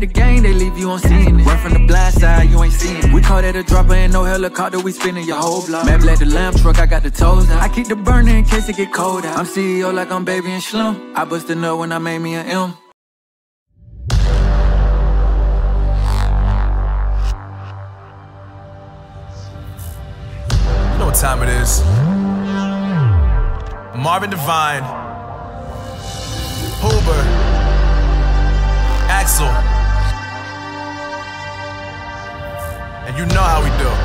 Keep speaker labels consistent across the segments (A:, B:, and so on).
A: the game, they leave you on scene. Run from the blind side, you ain't seen it. We call that a dropper, ain't no helicopter, we spinning your whole block. Mad black the lamb truck, I got the toes out. I keep the burner in case it get cold out. I'm CEO like I'm baby and Slim. I bust a nut when I made me an M.
B: You know what time it is. Marvin Devine, Huber, Axel. And you know how we do.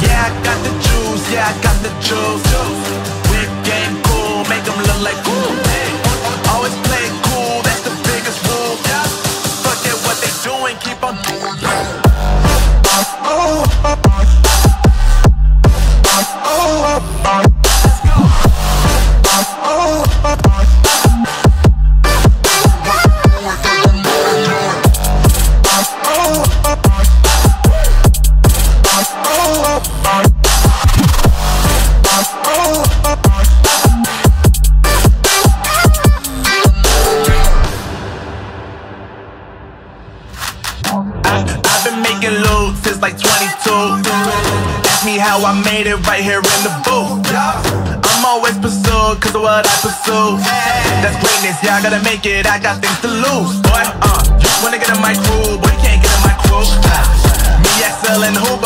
C: Yeah, I got the juice, yeah, I got the juice. I, I've been making loot since like 22. Ask me how I made it right here in the booth. I'm always pursued cause of what I pursue. That's greatness, yeah, I gotta make it, I got things to lose. Boy, uh, wanna get in my crew, but you can't get in my crew. Me, Axel, and Huber,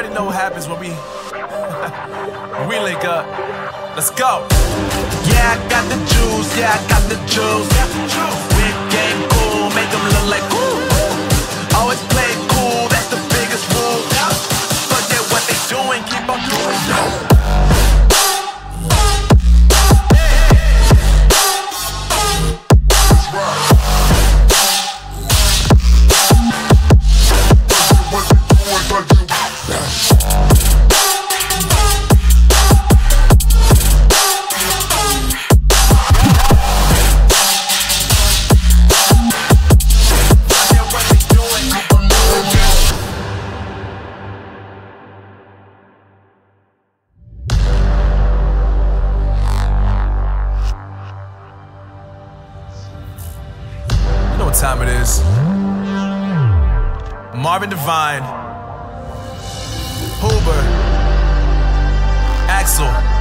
B: already know what happens when we when we link up. Let's go.
C: Yeah, I got the juice, yeah, I got the juice. Whip game what
B: time it is. Marvin Devine, Huber, Axel.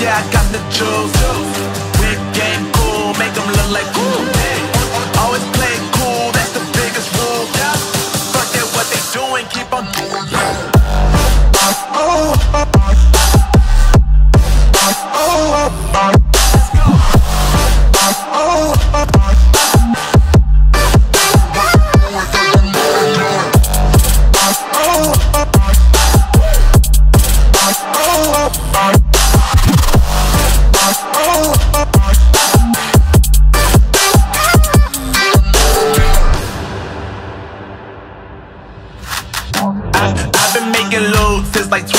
C: Yeah, I got the juice. Whip game cool, make them look like cool. Been making loot since like 22.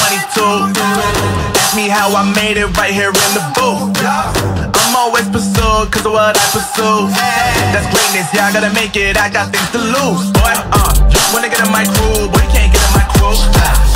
C: Ask me how I made it right here in the booth. I'm always pursued cause of what I pursue. That's greatness, yeah, I gotta make it, I got things to lose. Boy, uh, you wanna get in my crew, but you can't get in my crew.